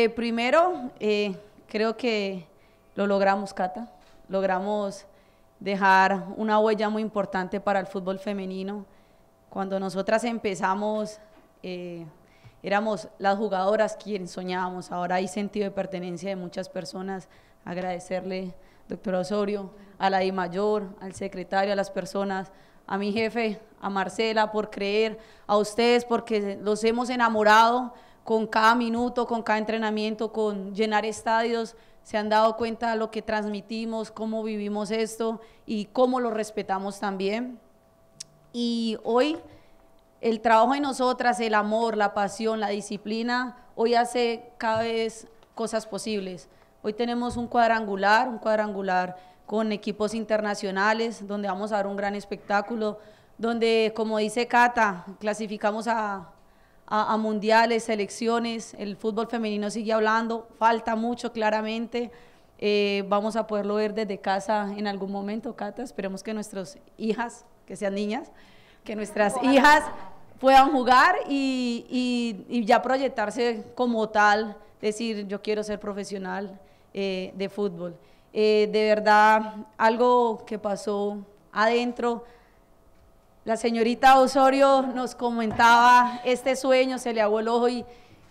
Eh, primero, eh, creo que lo logramos, Cata. Logramos dejar una huella muy importante para el fútbol femenino. Cuando nosotras empezamos, eh, éramos las jugadoras quienes soñábamos. Ahora hay sentido de pertenencia de muchas personas. Agradecerle, doctor Osorio, a la I mayor, al secretario, a las personas, a mi jefe, a Marcela, por creer, a ustedes, porque los hemos enamorado con cada minuto, con cada entrenamiento, con llenar estadios, se han dado cuenta de lo que transmitimos, cómo vivimos esto y cómo lo respetamos también. Y hoy el trabajo de nosotras, el amor, la pasión, la disciplina, hoy hace cada vez cosas posibles. Hoy tenemos un cuadrangular, un cuadrangular con equipos internacionales, donde vamos a dar un gran espectáculo, donde, como dice Cata, clasificamos a, a, mundiales, selecciones, el fútbol femenino sigue hablando, falta mucho claramente, eh, vamos a poderlo ver desde casa en algún momento, Cata, esperemos que nuestras hijas, que sean niñas, que nuestras hijas puedan jugar y, ya proyectarse como tal, decir yo quiero ser profesional eh, de fútbol. Eh, de verdad, algo que pasó adentro, la señorita Osorio nos comentaba este sueño, se le aguó el ojo y,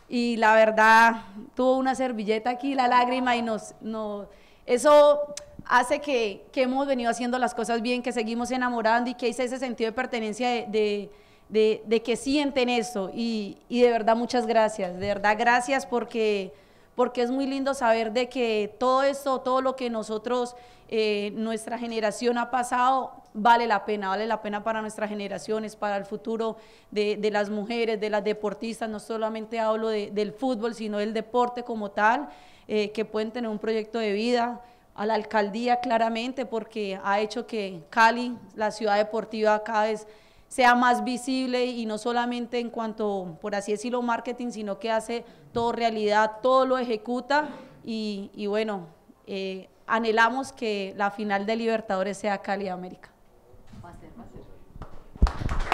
y la verdad tuvo una servilleta aquí, la lágrima y nos, no, eso hace que, que, hemos venido haciendo las cosas bien, que seguimos enamorando y que hice ese sentido de pertenencia de, de, de, que sienten eso. Y, y, de verdad muchas gracias, de verdad gracias porque, porque es muy lindo saber de que todo esto, todo lo que nosotros, eh, nuestra generación ha pasado, vale la pena, vale la pena para nuestras generaciones, para el futuro de, las mujeres, de las deportistas, no solamente hablo del fútbol, sino del deporte como tal, eh, que pueden tener un proyecto de vida, a la alcaldía claramente, porque ha hecho que Cali, la ciudad deportiva, cada vez sea más visible y no solamente en cuanto, por así decirlo, marketing, sino que hace todo realidad, todo lo ejecuta y, bueno, eh, anhelamos que la final de Libertadores sea Cali América.